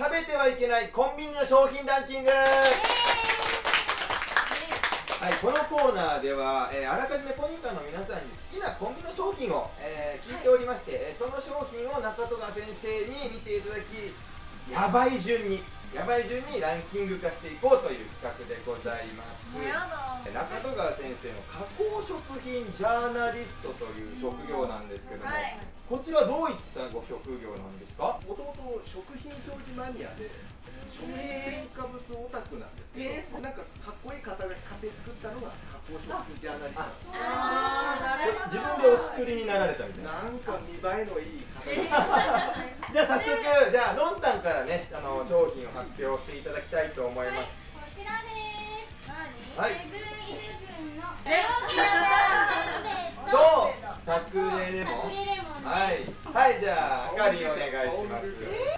食べてはいけないコンビニの商品ランキング。はい、このコーナーでは、えーあらかじめポニカの皆さんに好きなコンビニの商品を、えー聞いておりまして、えーその商品を中戸川先生に見ていただきやばい順にやばい順にランキング化していこうという企画でございます。中戸川先生の加工食品ジャーナリストという職業なんですけども、はい。こちらどういったご職業なんですか？もともと食品表示マニアで食品添加物オタクなんですけど、なんかかっこいい方が家庭作ったのが加工食品ジャーナリスト。あーなるほど。自分でお作りになられたみたいな。なんか見栄えのいい方 じゃあ早速じゃあロンタンからねあの商品を発表していただきたいと思います、こちらです。はい。セブンイレブンのゼロキロとサクレレモンサクレレモンです。はいはいじゃああかり。お願い。しますセブンイレ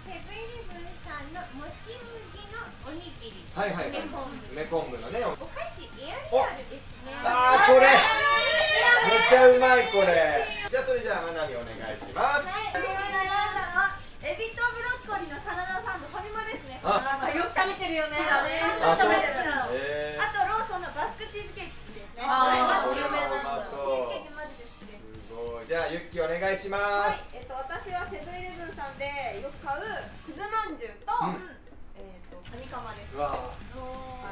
ブンさんのもち麦のおにぎり。はいはい。はい梅昆布のね。お菓子エアリアルですね。あーこれ。めっちゃうまいこれ。じゃあそれじゃあまなみお願いします。はい、エビとブロッコリーのサラダサンドファミマですね。あ。あよく食べてるよね。だね。あとローソンのバスクチーズケーキですね。あーはい有名なそうチーズケーキマジで好きですすごい。じゃあゆっきお願いしまはい。す、えっと私はセブンイレブンさんでよく買うくずまんじゅうと、うん。えっとカニカマです。うわー。す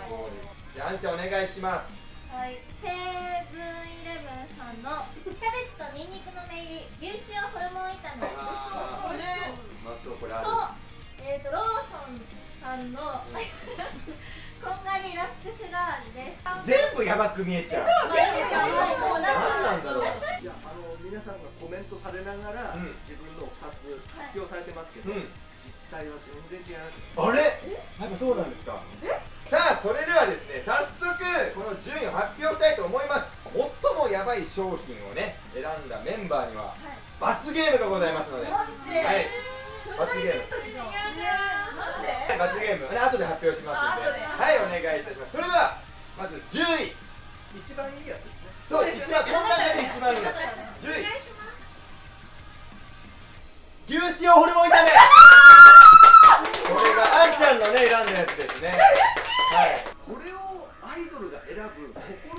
ごい。じゃああんちゃんお願いします。はい、セブンイレブンさんのキャベツとニンニクのネギ牛塩ホルモン炒め。あー。ねうまそうこれあると,、えー、とローソンさんのこんがりラスクシュガー味です。全部やばく見えちゃう。もう何なんだろう。いやあの皆さんがコメントされながら、うん。自分のを2つ発表されてますけど、うん実態は全然違います。ねあれ？やっぱそうなんですか？さあそれではですね早速この順位を発表したいと思います。最もやばい商品をね選んだメンバーには罰ゲームがございますので。はいこんなにベッドでしょやなんで罰ゲーム。ね後で発表しますので。はいお願いいたします。それではまず10位。一番いいやつですね。そう一番この中で一番いいやつ。10位。牛塩ホルモン炒め。これがあんちゃんのね選んだやつですね。はい。これをアイドルが選ぶ心意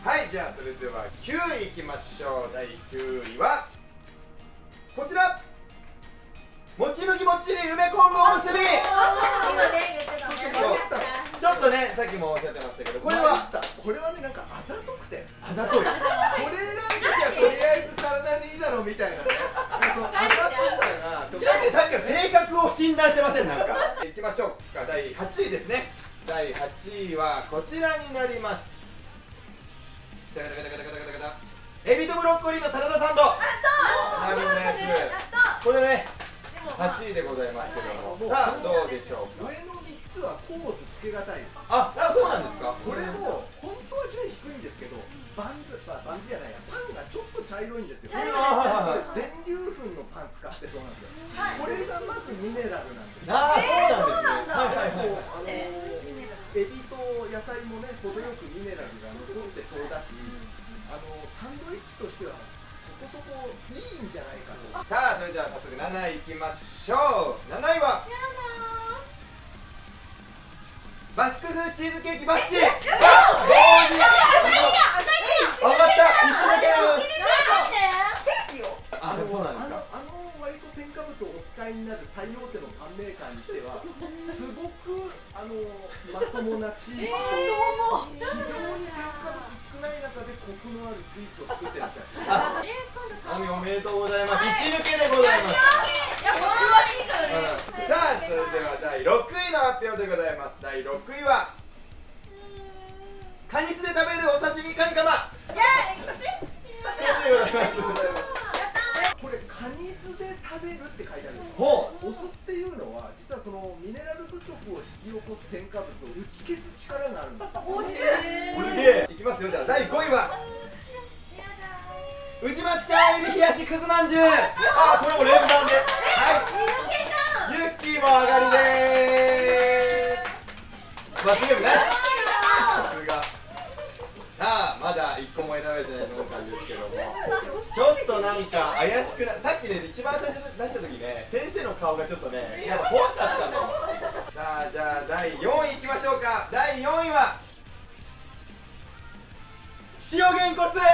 はいじゃあそれでは9位いきましょう。第9位はこちら。もち麦もっちり梅昆布おむすび。今ね言ってたちょっとねさっきもおっしゃってましたけどこれは迷った。これはねなんかあざとくて。あざとい。これ選んどきゃとりあえず体にいいだろうみたいなね。そのあざとさがちょっと。だってさっきから性格を診断してませんなんか。いきましょうか。第8位ですね。第8位はこちらになりますダカダカダカダカダカダカエビとブロッコリーのサラダサンド。ナミのややったつこれねでも8位でございますけども。さあどうでしょうか。上の3つは甲乙つけがたいです。ああそうなんですか。これも本当は順位低いんですけどバンズ、まあ、バンズじゃないや。パンがちょっと茶色いんですよ。全粒粉のパン使ってそうなんですよ。はい。これがまずミネラルなんですよ。あーそうそうなんですねはいはいはい。エビと野菜もね程よくミネラルが残ってそうだしあのサンドイッチとしてはそこそこいいんじゃないかと。さあそれでは早速7位いきましょう。7位は？バスク風チーズケーキバッチ。あ同時分かった。一緒だけケーキをあでもそうなんですか。あのあの割と添加物をお使いになる最大手のパンメーカーにしては すごくあのまともなチーズ。と非常に添加物少ない中でコクのあるスイーツを作ってらっしゃるあみおめでとうございます。一抜けでございます。いや僕はいいからねうんさあそれでは第6位の発表でございます。第6位はカニスで食べるお刺身カニカマ。イエーイ食べるって書いてある。お酢っていうのは実はそのミネラル不足を引き起こす添加物を打ち消す力があるんです。おいきますよじゃあ。第5位は宇治抹茶入り冷やしくずまんじゅう。あこれも連番で。はい。ユッキーも上がりです。罰ゲームなし。さすが。さあまだ1個も選べてないの。ちょっとなんか怪しくなさっきね一番最初出した時ね先生の顔がちょっとねやっぱ怖かったの。さあじゃあ第4位いきましょうか。第4位は塩げんこつ。よかっ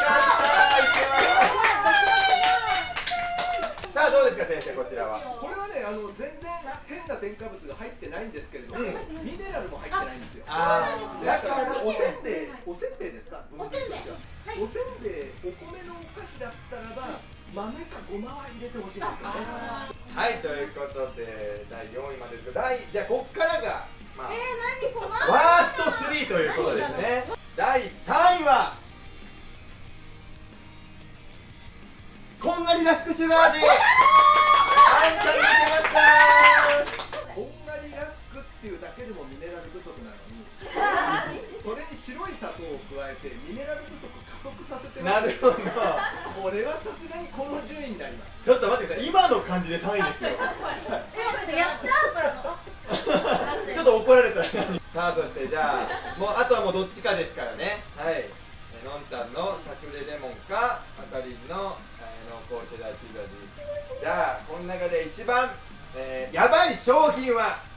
たいけましたどうですか先生こちらは。これはねあの全然変な添加物が入ってないんですけれども、うん。ミネラルも入ってないんですよ。あー。だからおせんべいおせんべい。ですか？おせんべい。おせんべいお米のお菓子だったらば豆かごまは入れてほしいんですよね。はいということで第4位までですけど第じゃあこっからがまあえー、何？困るワースト3ということけでもミネラル不足なのに それに白い砂糖を加えてミネラル不足加速させてます。なるほど。これはさすがにこの順位になります。ちょっと待ってください。今の感じで3位ですよやったーからのちょっと怒られた。さあそしてじゃあもうあとはもうどっちかですからね。はい。えのんたんのサクレレモンかあかりんの、えー濃厚チェダーチーズ味。じゃあこの中で一番、えー、やばい商品は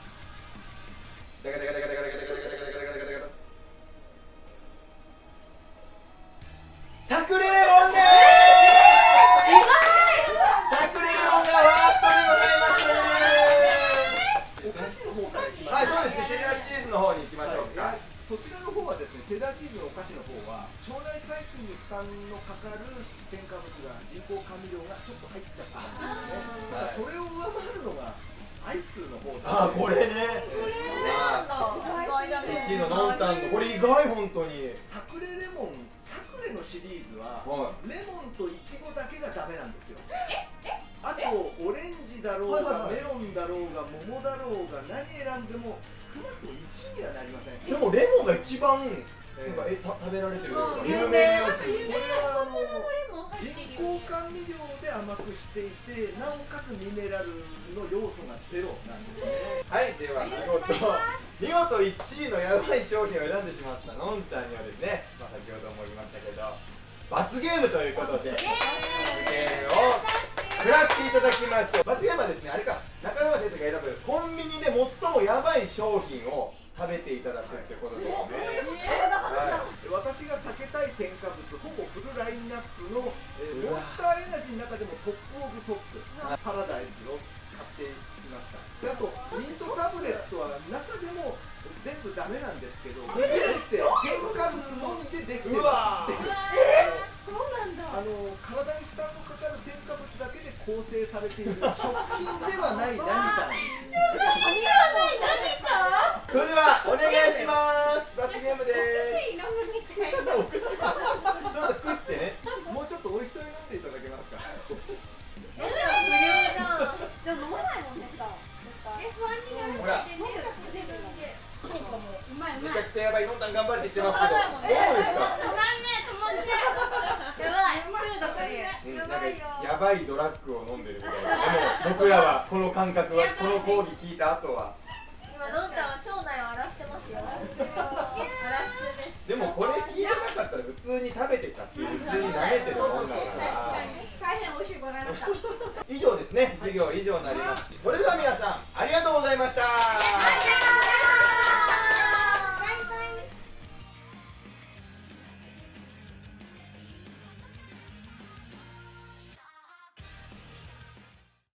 人工甘味料がちょっと入っちゃった。んですよね。ただそれを上回るのがアイスの方。あー、これね。1位のノンタンの、これ意外本当に。サクレレモン、サクレのシリーズははレモンとイチゴだけがダメなんですよ。あとオレンジだろうがはいはいはいメロンだろうが桃だろうが何選んでも少なくとも1位にはなりません。でもレモンが一番、なんか、え、た食べられてる有名なやつ。これはあのも入人工甘味料で甘くしていてなおかつミネラルの要素がゼロなんですね。はい、では見事、見事1位のやばい商品を選んでしまったのんたんにはですね、まあ、先ほども言いましたけど、罰ゲームということで、罰ゲームを食らっていただきましょう。罰ゲームはですねあれか中川先生が選ぶコンビニで最もやばい商品を食べていただくってことですね。はい私が避けたい添加物ほぼフルラインナップの、えーモンスターエナジーの中でもトップオブトップパラダイスを買ってきました。であとミントタブレットは中でも全部ダメなんですけど全て添加物のみでできてうわ。ますそうなんだ。あの体に負担のかかる添加物だけで構成されている食品ではない何か。なんですそれではお願いします。罰ゲームですやばいドラッグを飲んでるみたいな。でも僕らはこの感覚はこの講義聞いた後は。今のんたんは腸内を荒らしてますよ。荒らしてでもこれ聞いてなかったら普通に食べてたし。普通に舐めてるもんだから大変美味しいござい。ました以上ですね。授業以上になります。それでは皆さんありがとうございました